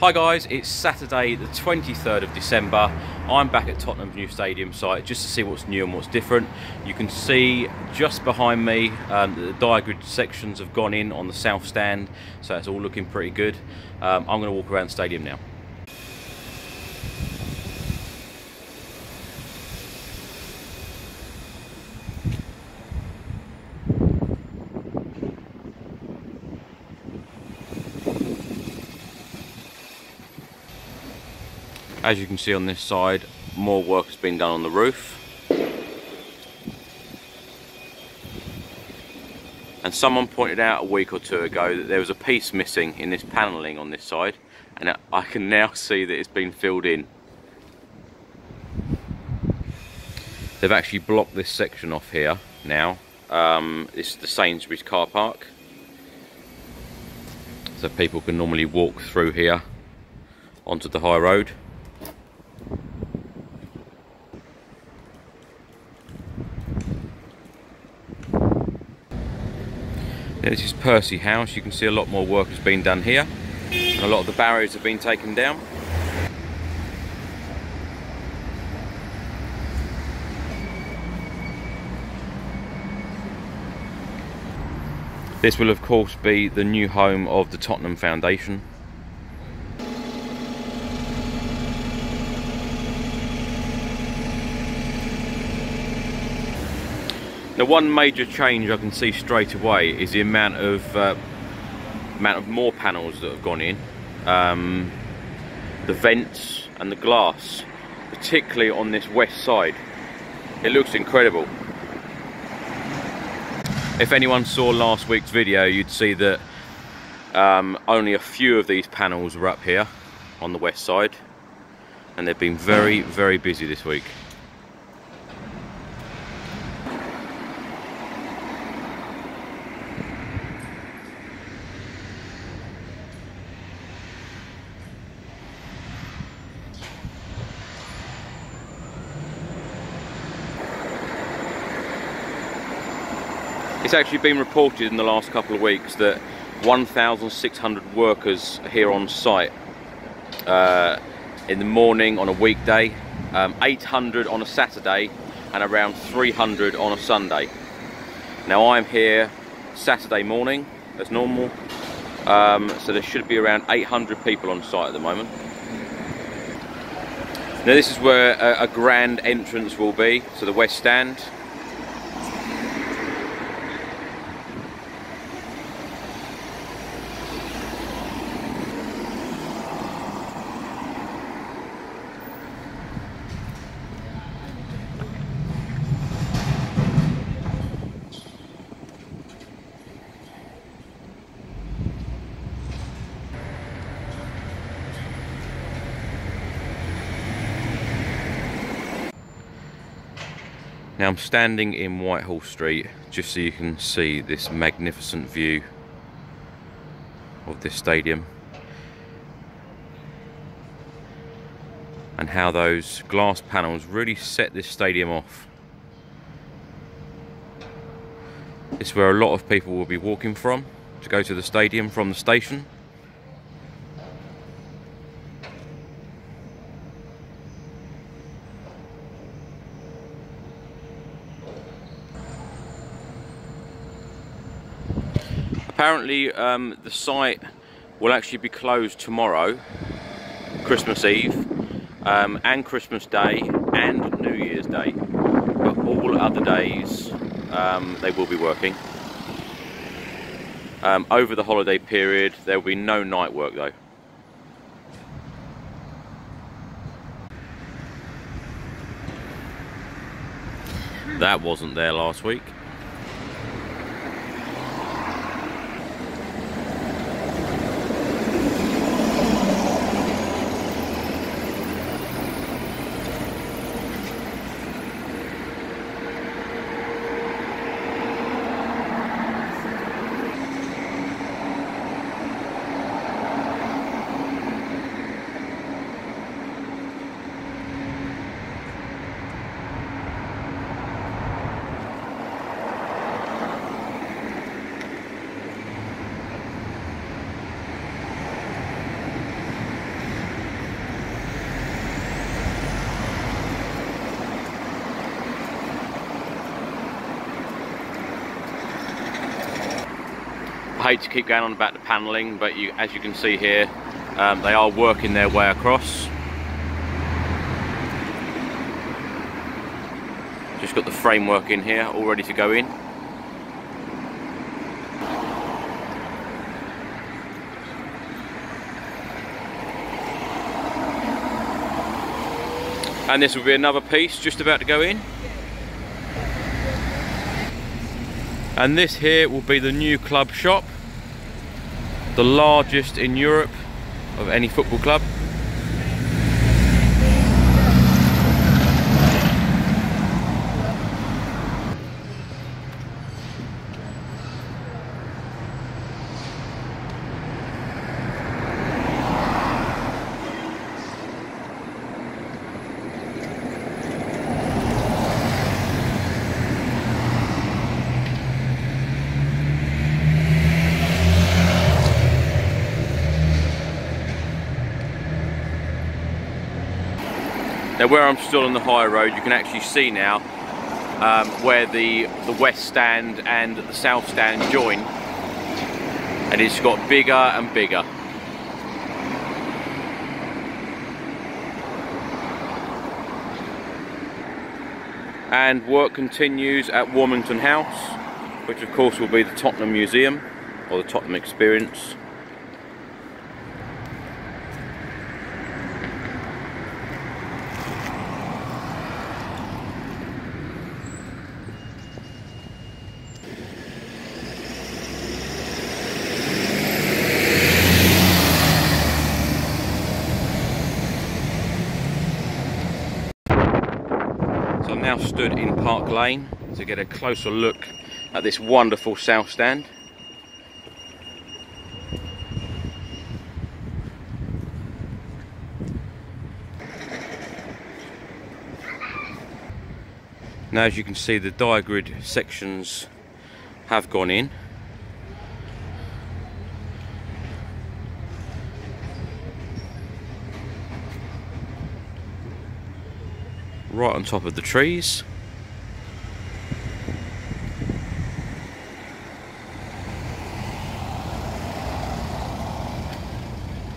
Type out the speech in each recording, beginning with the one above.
Hi guys, it's Saturday the 23rd of December. I'm back at Tottenham's new stadium site just to see what's new and what's different. You can see just behind me um, the diagrid sections have gone in on the south stand, so it's all looking pretty good. Um, I'm going to walk around the stadium now. As you can see on this side, more work has been done on the roof. And someone pointed out a week or two ago that there was a piece missing in this panelling on this side and I can now see that it's been filled in. They've actually blocked this section off here now. Um, this is the Sainsbury's car park. So people can normally walk through here onto the high road. This is Percy House. You can see a lot more work has been done here. And a lot of the barriers have been taken down. This will of course be the new home of the Tottenham Foundation. Now one major change I can see straight away is the amount of uh, amount of more panels that have gone in. Um, the vents and the glass, particularly on this west side. It looks incredible. If anyone saw last week's video, you'd see that um, only a few of these panels were up here on the west side. And they've been very, very busy this week. It's actually been reported in the last couple of weeks that 1,600 workers here on site uh, in the morning on a weekday, um, 800 on a Saturday, and around 300 on a Sunday. Now I'm here Saturday morning, as normal, um, so there should be around 800 people on site at the moment. Now this is where a, a grand entrance will be, to the West Stand. Now I'm standing in Whitehall Street just so you can see this magnificent view of this stadium and how those glass panels really set this stadium off. It's where a lot of people will be walking from to go to the stadium from the station. Apparently um, the site will actually be closed tomorrow, Christmas Eve, um, and Christmas Day and New Year's Day. But all other days um, they will be working. Um, over the holiday period there will be no night work though. That wasn't there last week. Hate to keep going on about the panelling, but you, as you can see here, um, they are working their way across. Just got the framework in here, all ready to go in. And this will be another piece just about to go in. And this here will be the new club shop, the largest in Europe of any football club. Now where I'm still on the high road you can actually see now um, where the, the west stand and the south stand join and it's got bigger and bigger. And work continues at Warmington House which of course will be the Tottenham Museum or the Tottenham Experience. So I'm now stood in Park Lane to get a closer look at this wonderful south stand. Now as you can see the diagrid sections have gone in. Right on top of the trees.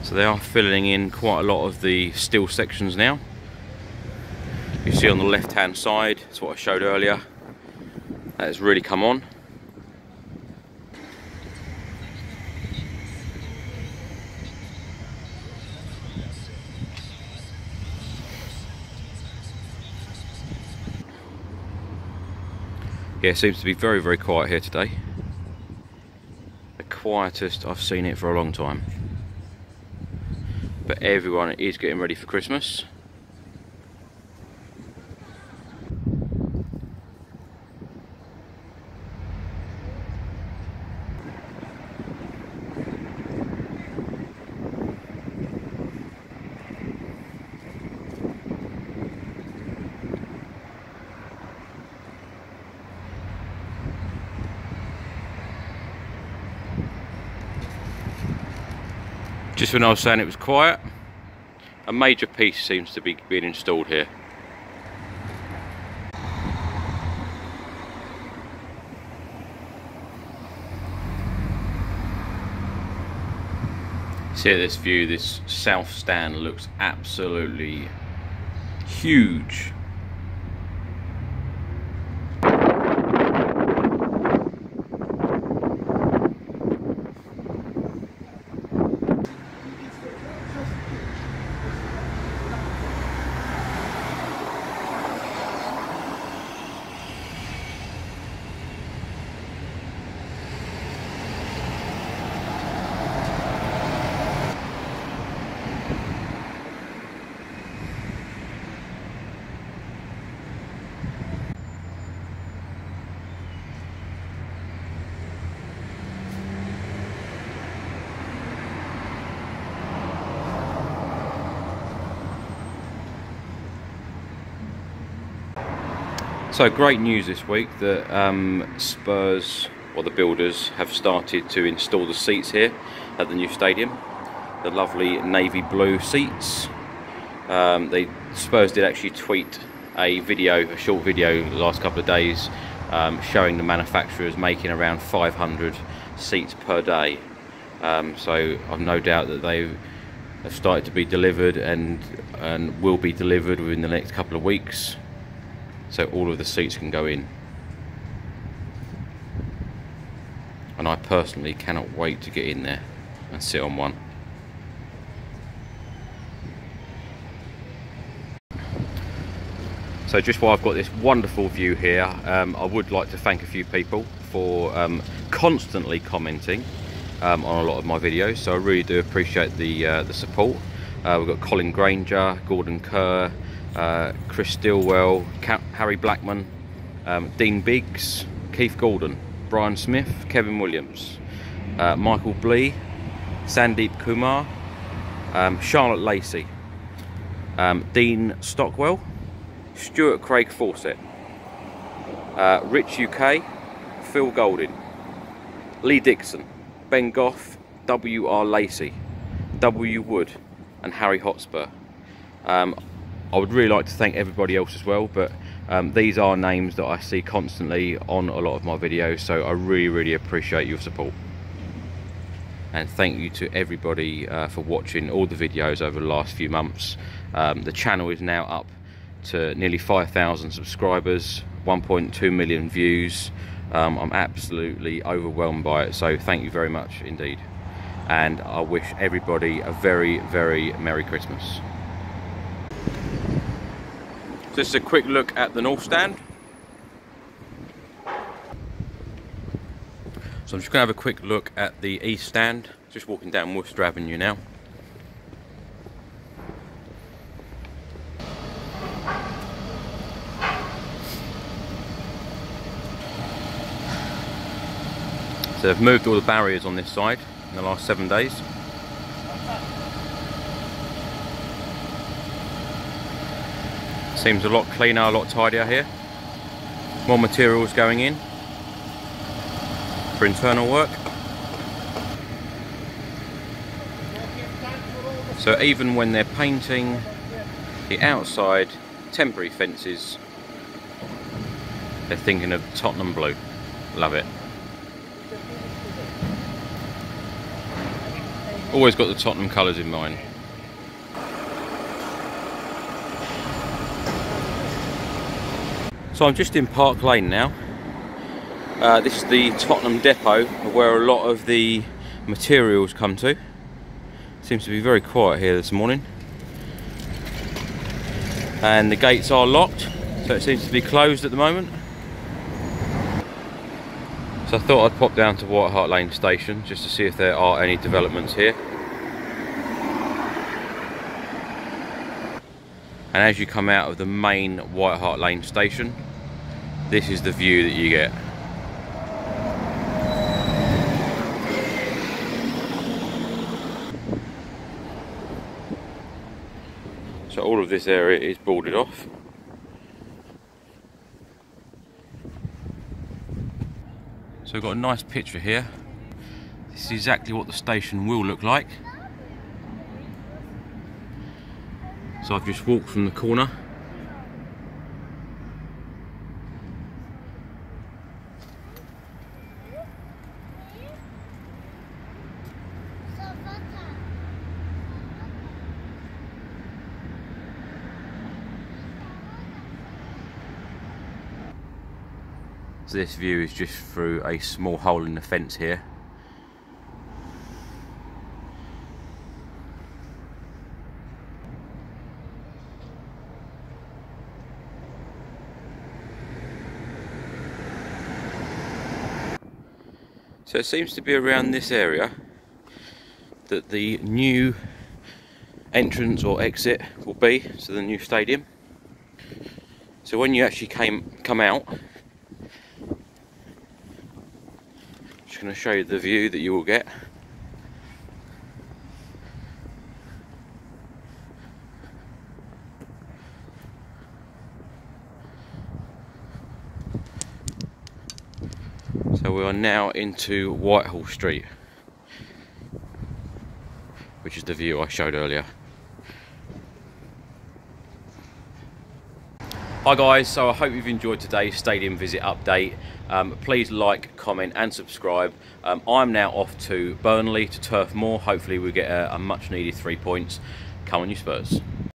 So they are filling in quite a lot of the steel sections now. You see on the left hand side, that's what I showed earlier, that has really come on. Yeah, it seems to be very, very quiet here today. The quietest I've seen it for a long time. But everyone is getting ready for Christmas. Just when I was saying it was quiet, a major piece seems to be being installed here. See this view, this south stand looks absolutely huge. So great news this week that um, Spurs or the builders have started to install the seats here at the new stadium. The lovely navy blue seats. Um, they Spurs did actually tweet a video, a short video, the last couple of days, um, showing the manufacturers making around 500 seats per day. Um, so I've no doubt that they have started to be delivered and and will be delivered within the next couple of weeks. So all of the seats can go in. And I personally cannot wait to get in there and sit on one. So just while I've got this wonderful view here, um, I would like to thank a few people for um, constantly commenting um, on a lot of my videos. So I really do appreciate the uh, the support. Uh, we've got Colin Granger, Gordon Kerr, uh, Chris Stillwell, Harry Blackman, um, Dean Biggs, Keith Gordon, Brian Smith, Kevin Williams, uh, Michael Blee, Sandeep Kumar, um, Charlotte Lacey, um, Dean Stockwell, Stuart Craig Fawcett, uh, Rich UK, Phil Golding, Lee Dixon, Ben Goff, W.R. Lacey, W. Wood, and Harry Hotspur. Um, I would really like to thank everybody else as well, but um, these are names that I see constantly on a lot of my videos, so I really, really appreciate your support. And thank you to everybody uh, for watching all the videos over the last few months. Um, the channel is now up to nearly 5,000 subscribers, 1.2 million views. Um, I'm absolutely overwhelmed by it, so thank you very much indeed. And I wish everybody a very, very Merry Christmas. Is a quick look at the North Stand. So I'm just going to have a quick look at the East Stand. Just walking down Worcester Avenue now. So they've moved all the barriers on this side in the last seven days. Seems a lot cleaner, a lot tidier here. More materials going in for internal work. So even when they're painting the outside temporary fences, they're thinking of Tottenham blue. Love it. Always got the Tottenham colours in mind. So I'm just in Park Lane now. Uh, this is the Tottenham depot where a lot of the materials come to. Seems to be very quiet here this morning. And the gates are locked, so it seems to be closed at the moment. So I thought I'd pop down to White Hart Lane station just to see if there are any developments here. And as you come out of the main White Hart Lane station, this is the view that you get. So all of this area is boarded off. So we've got a nice picture here. This is exactly what the station will look like. So I've just walked from the corner So this view is just through a small hole in the fence here. So it seems to be around this area that the new entrance or exit will be to the new stadium. So when you actually came come out I'm just going to show you the view that you will get. We are now into Whitehall Street, which is the view I showed earlier. Hi guys, so I hope you've enjoyed today's stadium visit update. Um, please like, comment and subscribe. Um, I'm now off to Burnley to Turf Moor. Hopefully we get a, a much needed three points. Come on you Spurs.